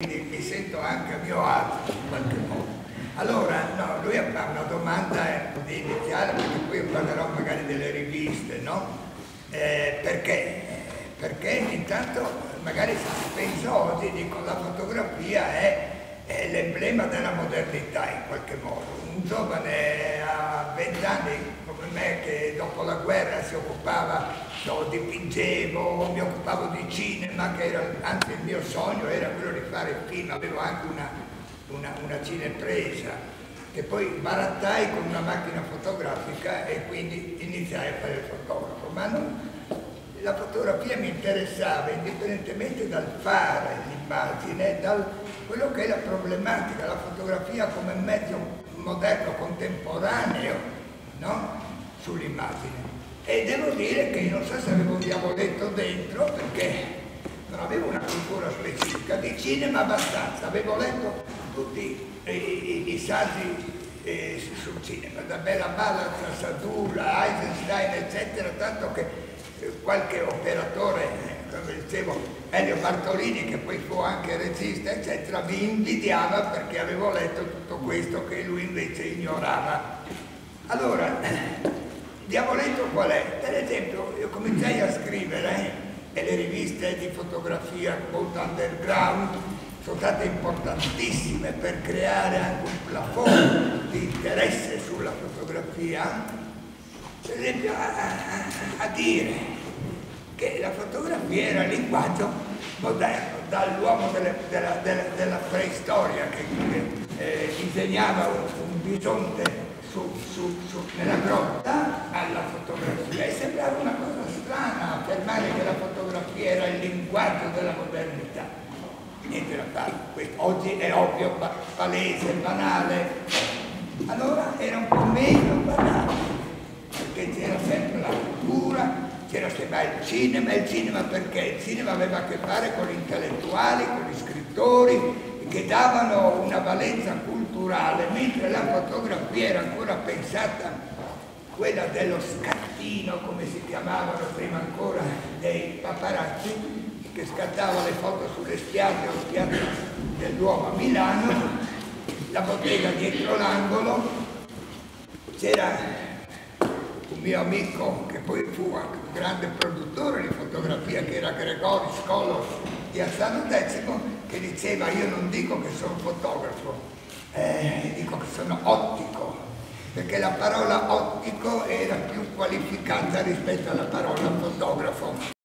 quindi mi sento anche a mio agio in qualche modo. Allora, no, lui ha una domanda iniziale, perché poi parlerò magari delle riviste, no? Eh, perché? Perché intanto magari se ci penso oggi, dico la fotografia è, è l'emblema della modernità in qualche modo. Un giovane a 20 anni come me la guerra si occupava no, dipingevo, mi occupavo di cinema, che era, anzi il mio sogno era quello di fare film, avevo anche una, una, una cinepresa che poi barattai con una macchina fotografica e quindi iniziai a fare il fotografo. Ma non, la fotografia mi interessava indipendentemente dal fare l'immagine, da quello che è la problematica, la fotografia come mezzo moderno, contemporaneo no? Sull'immagine. E devo dire che non so se avevo un diavoletto dentro perché non avevo una cultura specifica, di cinema abbastanza, avevo letto tutti i, i, i saggi eh, sul cinema, da Bella Balla, Sadula, Eisenstein, eccetera, tanto che eh, qualche operatore, come dicevo, Elio Bartolini, che poi fu anche regista, eccetera, mi invidiava perché avevo letto tutto questo che lui invece ignorava. Allora, Diavoletto qual è? Per esempio, io cominciai a scrivere e le riviste di fotografia molto underground sono state importantissime per creare anche un plafond di interesse sulla fotografia, per esempio a, a, a dire che la fotografia era il linguaggio moderno, dall'uomo della, della, della, preistoria che eh, disegnava un, un bisonte su, su, su, nella grotta alla fotografia e sembrava una cosa affermare che la fotografia era il linguaggio della modernità. Niente da fare, oggi è ovvio, palese, banale. Allora era un po' meno banale, perché c'era sempre la cultura, c'era sempre il cinema, il cinema perché? Il cinema aveva a che fare con gli intellettuali, con gli scrittori, che davano una valenza culturale, mentre la fotografia era ancora pensata quella dello scattino, come si chiamavano prima ancora dei paparazzi, che scattava le foto sulle spiagge o spiagge del a Milano, la bottega dietro l'angolo, c'era un mio amico che poi fu anche un grande produttore di fotografia che era Gregori Scolo di Alzano X che diceva io non dico che sono fotografo, eh, dico che sono ottico, perché la parola ottico era più qualificata rispetto alla parola fotografo.